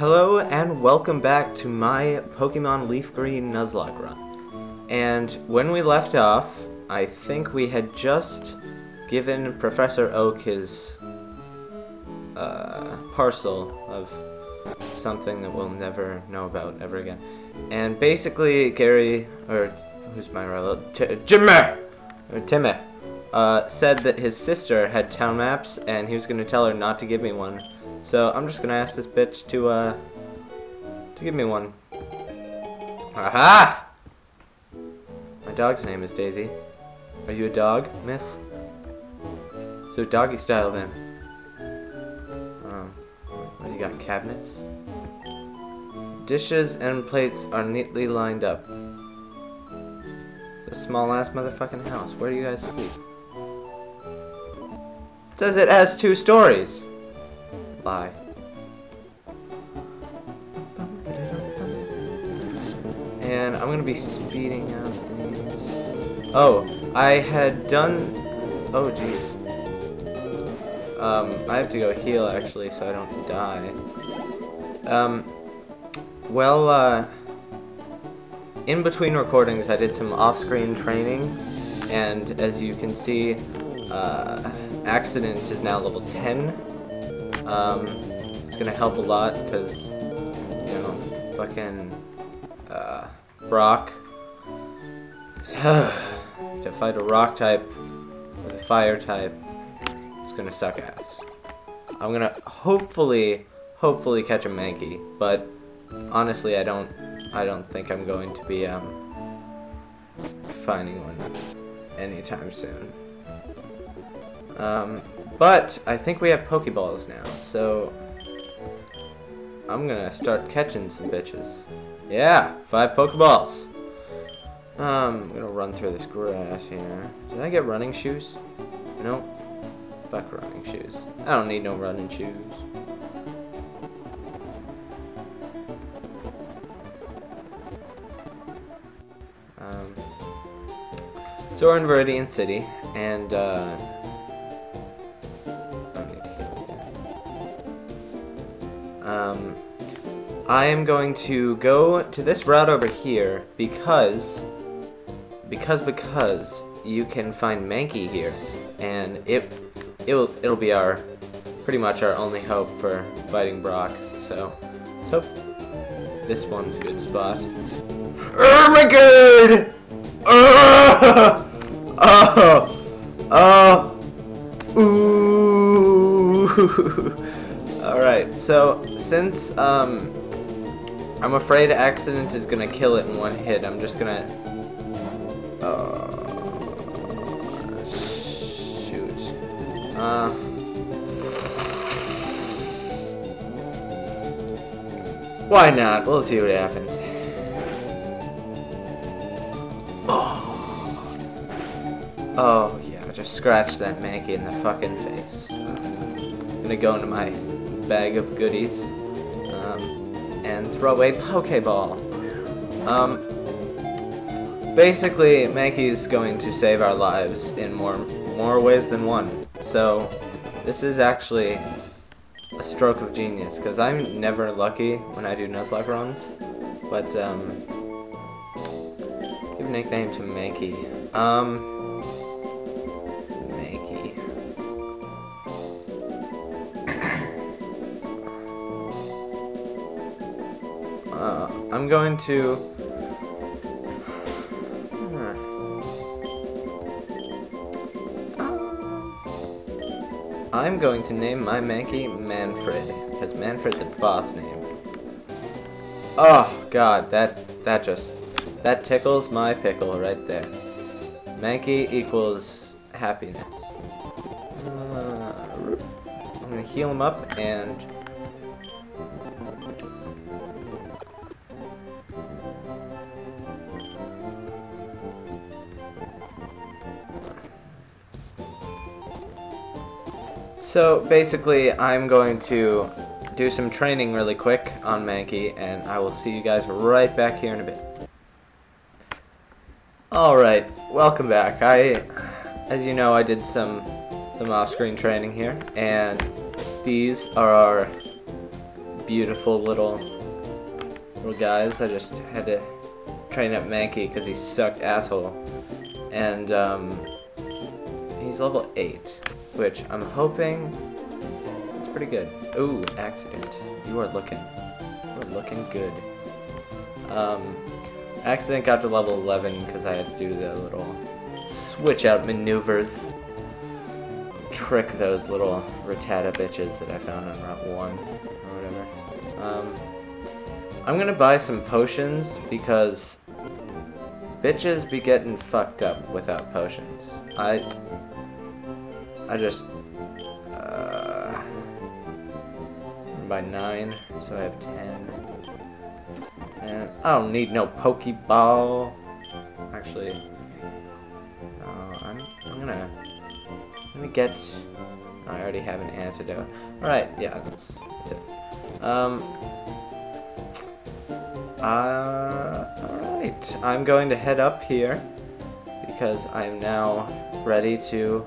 Hello and welcome back to my Pokemon Leaf Green Nuzlocke run. And when we left off, I think we had just given Professor Oak his uh, parcel of something that we'll never know about ever again. And basically, Gary, or who's my relative? Jimmy! Or Timmy, uh, said that his sister had town maps and he was going to tell her not to give me one. So I'm just to ask this bitch to, uh, to give me one. Aha! My dog's name is Daisy. Are you a dog, miss? So doggy style then. Um, what, you got, cabinets? Dishes and plates are neatly lined up. It's a small ass motherfucking house. Where do you guys sleep? says it has two stories. Lie. And I'm gonna be speeding up. Oh, I had done. Oh, jeez. Um, I have to go heal actually, so I don't die. Um, well, uh, in between recordings, I did some off-screen training, and as you can see, uh, Accident is now level 10. Um, it's gonna help a lot because, you know, fucking, uh, Brock. to fight a rock type with a fire type, it's gonna suck ass. I'm gonna hopefully, hopefully catch a Mankey, but honestly, I don't, I don't think I'm going to be, um, finding one anytime soon. Um, but I think we have Pokeballs now, so I'm gonna start catching some bitches. Yeah, five Pokeballs. Um, I'm gonna run through this grass here. Did I get running shoes? Nope. Fuck running shoes. I don't need no running shoes. Um, so we're in Viridian City, and uh, I am going to go to this route over here because, because, because you can find Mankey here, and it, it'll, it'll be our, pretty much our only hope for fighting Brock. So, so this one's a good spot. Oh my god! Oh! Oh! Oh! Ooh! Alright, so since um, I'm afraid accident is gonna kill it in one hit, I'm just gonna. Uh, shoot. Uh. Why not? We'll see what happens. Oh. Oh yeah, just scratch that Mankey in the fucking face. Uh, gonna go into my bag of goodies um, and throw a Pokeball. Um, basically, Mankey's going to save our lives in more more ways than one. So this is actually a stroke of genius because I'm never lucky when I do Nuzlocke runs. But um, give a nickname to Mankey. Um, Uh, I'm going to... I'm going to name my Mankey Manfred, because Manfred's a boss name. Oh, God, that, that just, that tickles my pickle right there. Mankey equals happiness. Uh, I'm gonna heal him up and So basically, I'm going to do some training really quick on Mankey, and I will see you guys right back here in a bit. Alright, welcome back. I, as you know, I did some, some off-screen training here, and these are our beautiful little little guys. I just had to train up Mankey because he sucked asshole. And um, he's level 8, which I'm hoping it's pretty good. Ooh, accident. You are looking, you are looking good. Um, accident got to level 11 because I had to do the little switch out maneuvers. Trick those little Rattata bitches that I found on Route 1 or whatever. Um, I'm gonna buy some potions because bitches be getting fucked up without potions. I I just uh, by nine, so I have ten. And I don't need no Pokeball. Actually, no, I'm I'm gonna let me get. I already have an antidote. All right, yeah, that's, that's it. Um. Uh, alright, I'm going to head up here because I'm now ready to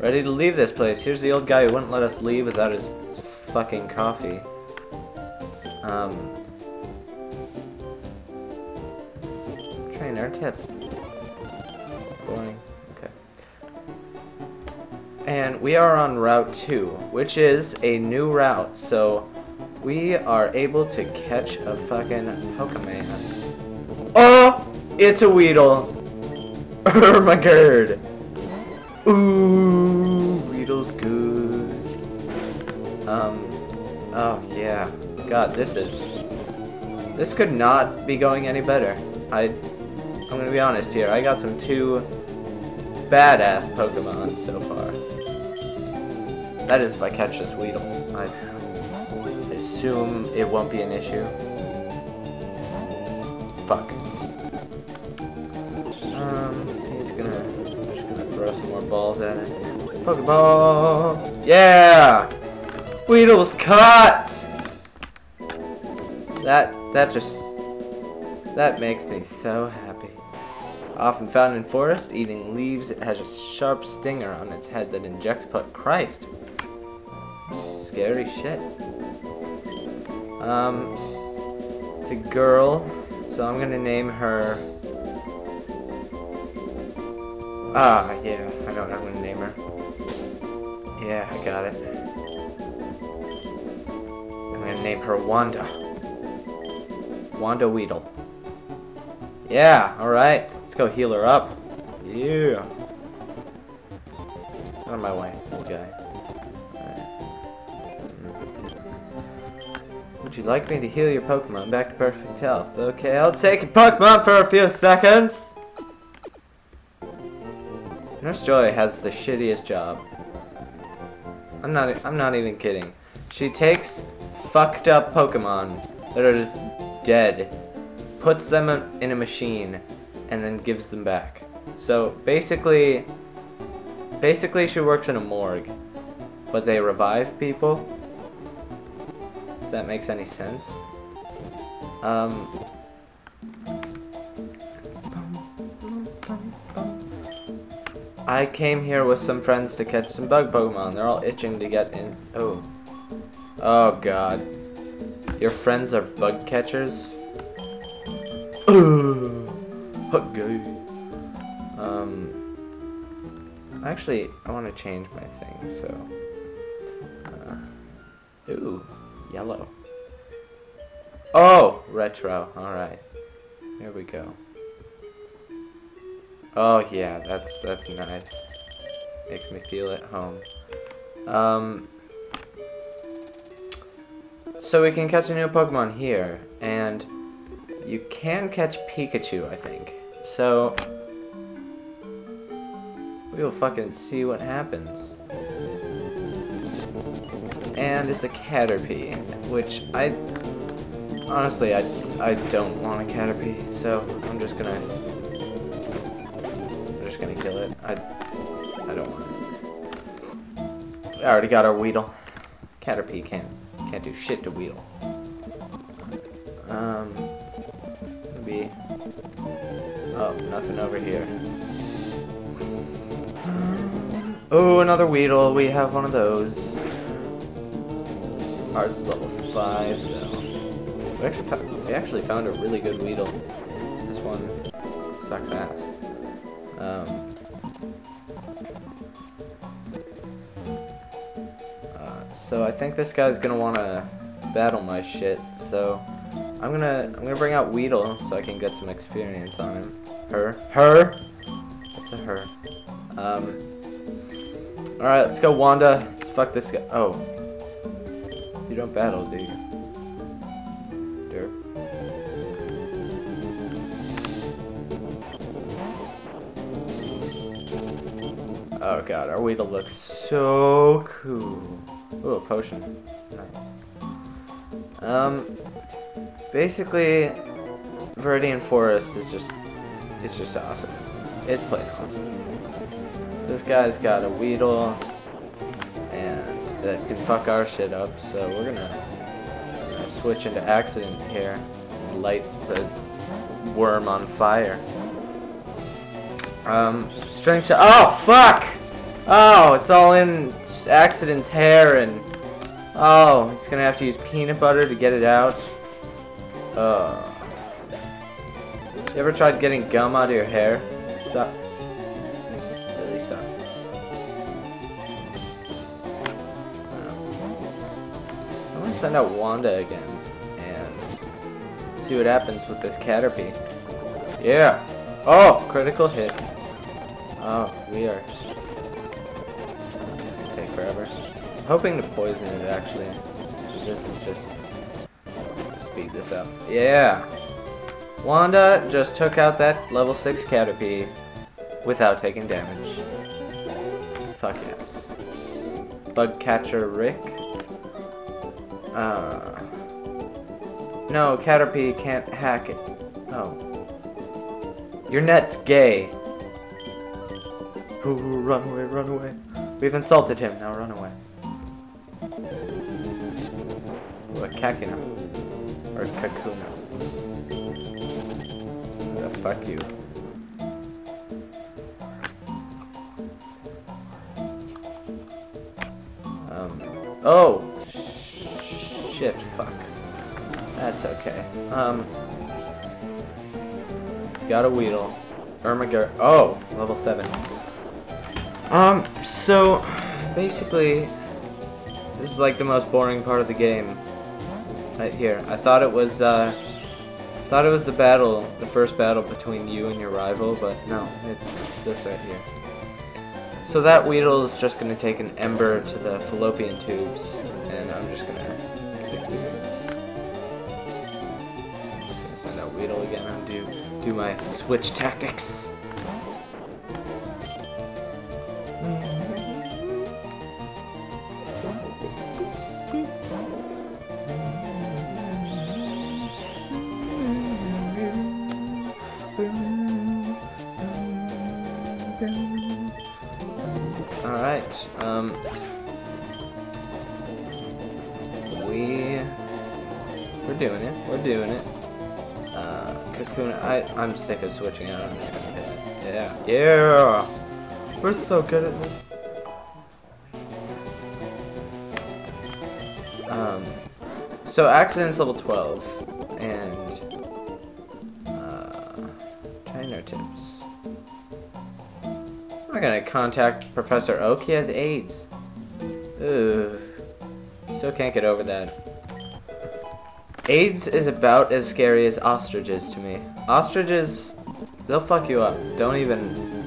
ready to leave this place. Here's the old guy who wouldn't let us leave without his fucking coffee. Um, trainer tip. Boring. Okay. And we are on Route 2, which is a new route, so we are able to catch a fucking Pokemon. Oh! It's a Weedle! Oh my god! Ooh, God, this is... This could not be going any better. I... I'm gonna be honest here, I got some two badass Pokemon so far. That is if I catch this Weedle. I assume it won't be an issue. Fuck. Um, he's gonna, just gonna throw some more balls at it. Pokeball! Yeah! Weedle's caught! That, that just, that makes me so happy. Often found in forest, eating leaves, it has a sharp stinger on its head that injects put Christ. Scary shit. Um, it's a girl, so I'm gonna name her. Ah, yeah, I don't know I'm gonna name her. Yeah, I got it. I'm gonna name her Wanda. Wanda Weedle. Yeah, alright. Let's go heal her up. Yeah. Out of my way, little guy. Would you like me to heal your Pokemon back to perfect health? Okay, I'll take your Pokemon for a few seconds! Nurse Joy has the shittiest job. I'm not I'm not even kidding. She takes fucked up Pokemon that are just dead, puts them in a machine, and then gives them back. So basically basically she works in a morgue, but they revive people If that makes any sense. Um, I came here with some friends to catch some bug Pokemon. They're all itching to get in. Oh. Oh god. Your friends are bug catchers? okay. Um. Actually, I want to change my thing, so. Uh, ooh. Yellow. Oh! Retro. Alright. Here we go. Oh yeah, that's that's nice. Makes me feel at home. Um So we can catch a new Pokemon here, and you can catch Pikachu, I think. So we will fucking see what happens and it's a Caterpie, which I honestly I I don't want a Caterpie, so I'm just gonna I'm just gonna kill it. I I don't want it. I already got our Weedle. Caterpie can't can't do shit to wheel. Um maybe Oh, nothing over here. Oh, another Weedle. We have one of those. Ours is level five though. We actually, we actually found a really good Weedle. This one sucks ass. So I think this guy's gonna want to battle my shit. So I'm gonna I'm gonna bring out Weedle so I can get some experience on him. Her, her. It's a her. Um. All right, let's go, Wanda. Let's fuck this guy. Oh, you don't battle, do you? Derp. Oh god, our Weedle looks so cool. Ooh, a potion. Nice. Um, basically, Viridian Forest is just, it's just awesome. It's plain awesome. This guy's got a Weedle, and that can fuck our shit up, so we're gonna, we're gonna switch into Accident here, and light the worm on fire. Um, strength. Oh, fuck! Oh, it's all in Accident's hair, and oh, he's gonna have to use peanut butter to get it out. Uh, you ever tried getting gum out of your hair? Sucks. Really sucks. I'm gonna send out Wanda again and see what happens with this Caterpie. Yeah. Oh, critical hit. Oh, we are. Take forever. I'm hoping to poison it actually. This is just speed this up. Yeah. Wanda just took out that level 6 Caterpie without taking damage. Fuck yes. Bug catcher Rick. Uh. No, Caterpie can't hack it. Oh. Your net's gay. Ooh, run away, run away. We've insulted him, now run away. Ooh, a Kakuna. Or Kakuna. Uh, fuck you. Um, oh! Shit, fuck. That's okay. Um, he's got a Weedle. Ermagerd. Oh, level 7. Um, so, basically, this is like the most boring part of the game. Right here. I thought it was, uh, thought it was the battle, the first battle between you and your rival, but no, it's this right here. So that Weedle is just gonna take an ember to the fallopian tubes, and I'm just kick you. Send out Weedle again and do do my switch tactics. Doing it, we're doing it. Uh, Cocoon, I, I'm sick of switching out on this. Yeah, yeah! We're so good at this. Um, so Accident's level 12, and, uh, trainer tips. I'm gonna contact Professor Oak, he has AIDS. Ooh. Still can't get over that. AIDS is about as scary as ostriches to me. Ostriches, they'll fuck you up. Don't even,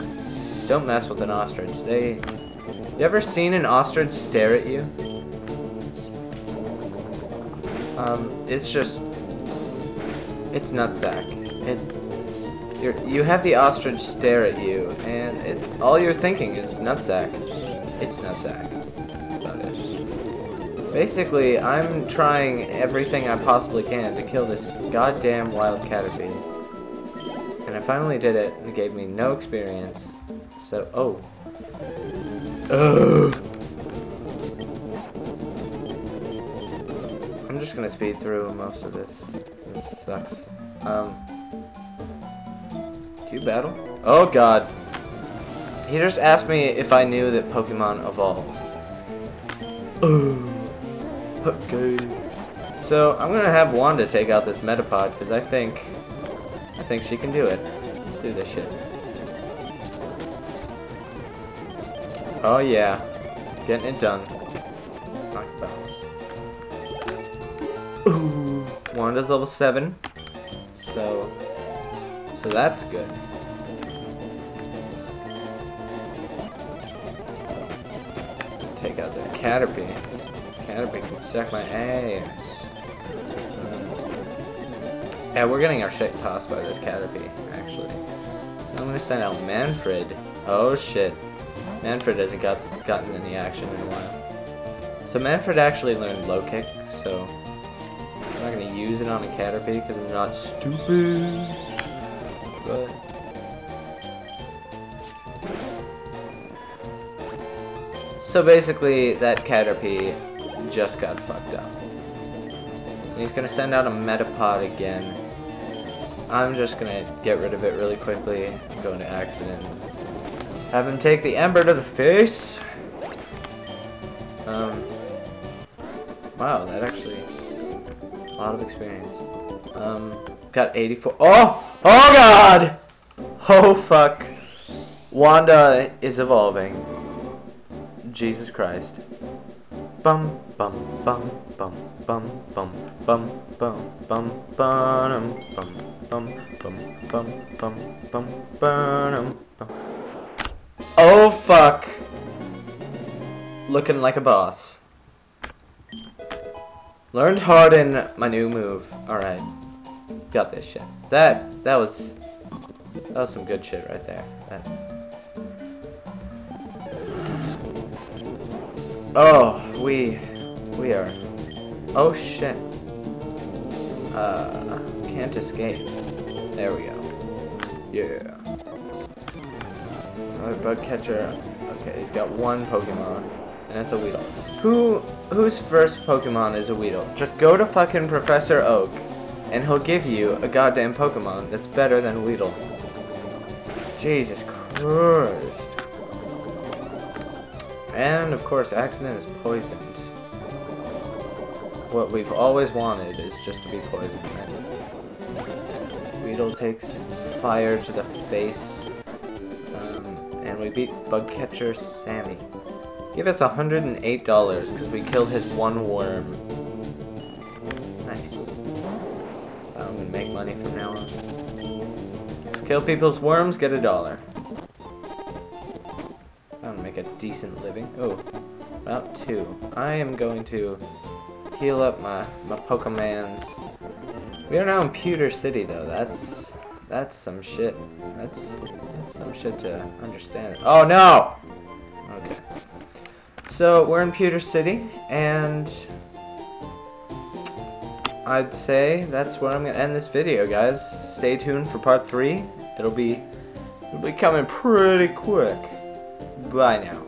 don't mess with an ostrich. They, you ever seen an ostrich stare at you? Um, it's just, it's nutsack. It, you're, you have the ostrich stare at you, and it, all you're thinking is nutsack. It's nutsack. Basically, I'm trying everything I possibly can to kill this goddamn wild caterpie. And I finally did it, and it gave me no experience. So, oh. Ugh. I'm just gonna speed through most of this. This sucks. Um. Do battle? Oh god. He just asked me if I knew that Pokemon evolve. Oh. Okay. So I'm gonna have Wanda take out this Metapod because I think I think she can do it. Let's do this shit. Oh yeah, getting it done. Ooh, Wanda's level seven, so so that's good. Take out the Caterpie. Caterpie can suck my ass. Yeah, we're getting our shit tossed by this Caterpie, actually. I'm gonna send out Manfred. Oh shit. Manfred hasn't got gotten any action in a while. So Manfred actually learned low kick, so I'm not gonna use it on a Caterpie because I'm not stupid. But So basically that Caterpie just got fucked up. He's gonna send out a Metapod again. I'm just gonna get rid of it really quickly, go into accident. Have him take the Ember to the face. Um, wow, that actually, a lot of experience. Um, got 84, oh! Oh god! Oh fuck. Wanda is evolving. Jesus Christ. Bum, bum, bum, bum, bum, bum, bum, bum, bum, bum, bum bum bum bum bum bum bum bum. Oh fuck! Looking like a boss. Learned Harden, my new move. Alright. Got this shit. That that was that was some good shit right there. That. Oh, we we are Oh shit. Uh can't escape. There we go. Yeah. Another bug catcher. Okay, he's got one Pokemon, and it's a Weedle. Who, whose first Pokemon is a Weedle? Just go to fucking Professor Oak, and he'll give you a goddamn Pokemon that's better than Weedle. Jesus Christ. And of course, Accident is poisoned. What we've always wanted is just to be poisoned. Weedle takes fire to the face. Um, and we beat Bugcatcher Sammy. Give us $108 because we killed his one worm. Nice. So I'm gonna make money from now on. Kill people's worms, get a dollar. I'm gonna make a decent living. Oh, about two. I am going to heal up my, my Pokemons we are now in Pewter City, though. That's that's some shit. That's that's some shit to understand. Oh no! Okay. So we're in Pewter City, and I'd say that's where I'm gonna end this video, guys. Stay tuned for part three. It'll be it'll be coming pretty quick. Bye now.